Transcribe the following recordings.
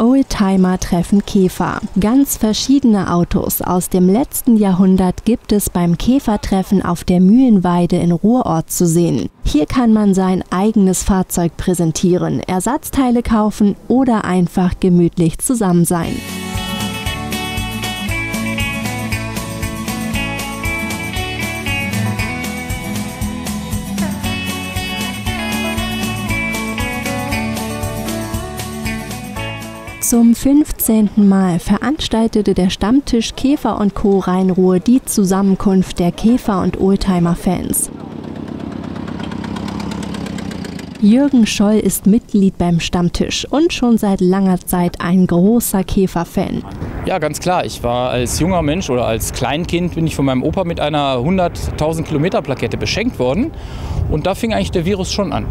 Oldtimer treffen Käfer. Ganz verschiedene Autos aus dem letzten Jahrhundert gibt es beim Käfertreffen auf der Mühlenweide in Ruhrort zu sehen. Hier kann man sein eigenes Fahrzeug präsentieren, Ersatzteile kaufen oder einfach gemütlich zusammen sein. Zum 15. Mal veranstaltete der Stammtisch Käfer und Co. Rheinruhe die Zusammenkunft der Käfer- und Oldtimer-Fans. Jürgen Scholl ist Mitglied beim Stammtisch und schon seit langer Zeit ein großer Käferfan. Ja, ganz klar. Ich war als junger Mensch oder als Kleinkind bin ich von meinem Opa mit einer 100.000 Kilometer Plakette beschenkt worden und da fing eigentlich der Virus schon an.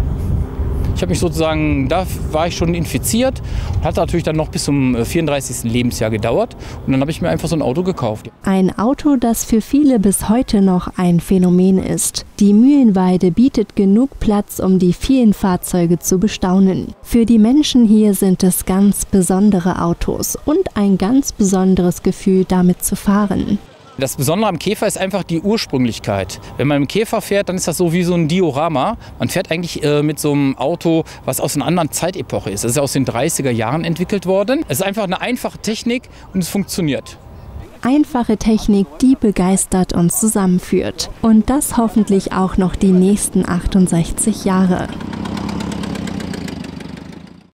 Ich habe mich sozusagen, da war ich schon infiziert und hat natürlich dann noch bis zum 34. Äh, Lebensjahr gedauert. Und dann habe ich mir einfach so ein Auto gekauft. Ein Auto, das für viele bis heute noch ein Phänomen ist. Die Mühlenweide bietet genug Platz, um die vielen Fahrzeuge zu bestaunen. Für die Menschen hier sind es ganz besondere Autos und ein ganz besonderes Gefühl, damit zu fahren. Das Besondere am Käfer ist einfach die Ursprünglichkeit. Wenn man im Käfer fährt, dann ist das so wie so ein Diorama. Man fährt eigentlich äh, mit so einem Auto, was aus einer anderen Zeitepoche ist. Das ist aus den 30er Jahren entwickelt worden. Es ist einfach eine einfache Technik und es funktioniert. Einfache Technik, die begeistert und zusammenführt. Und das hoffentlich auch noch die nächsten 68 Jahre.